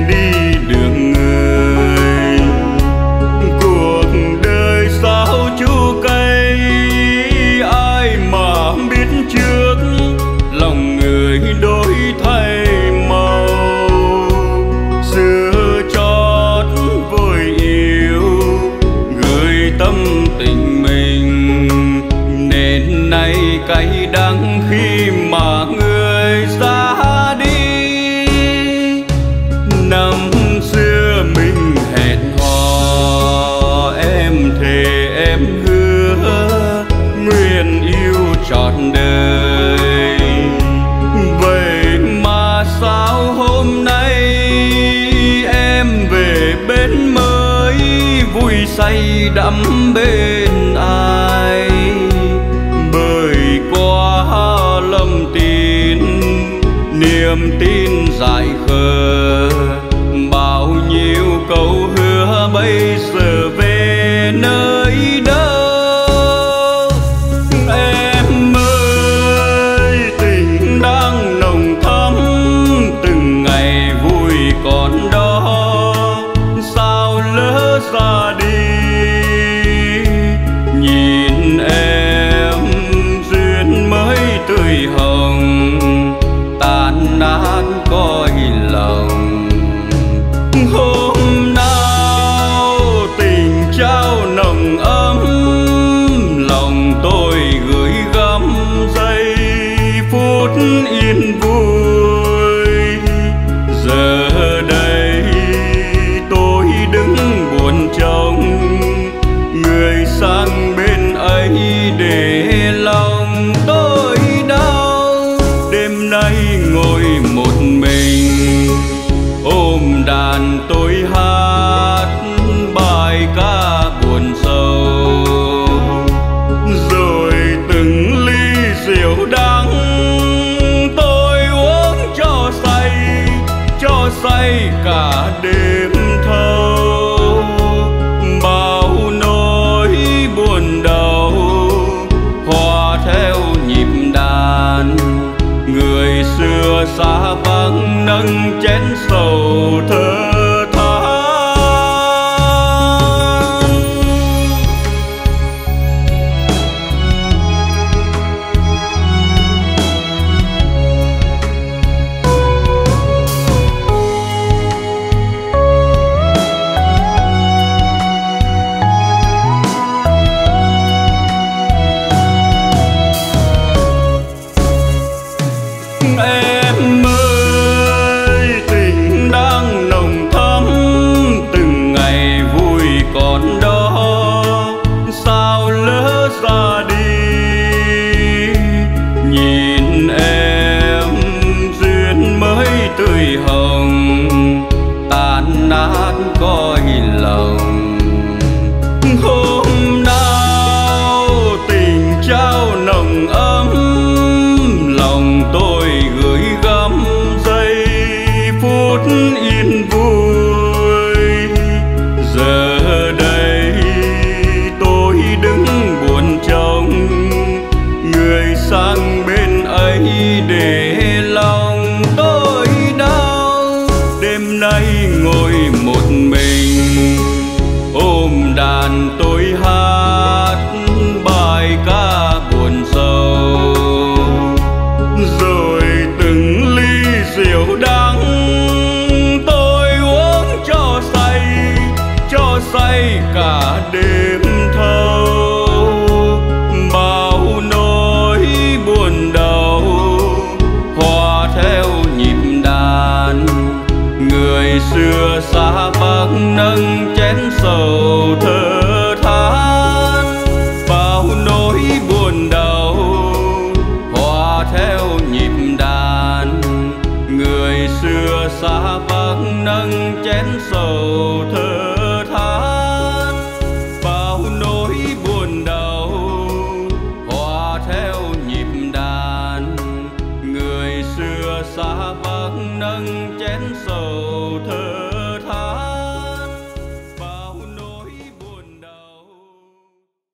你。đắm bên ai. Bởi quá lầm tin niềm tin dại khờ. phút yên vui. Giờ đây tôi đứng buồn trong người sang bên ấy để mãi cả đêm thâu. Bao nỗi buồn đau, hòa theo nhịp đàn. Người xưa xa vắng nâng chén sầu say cả đêm thâu. Bao nỗi buồn đau hòa theo nhịp đàn, người xưa xa bác nâng chân xa vắng nâng chén sầu.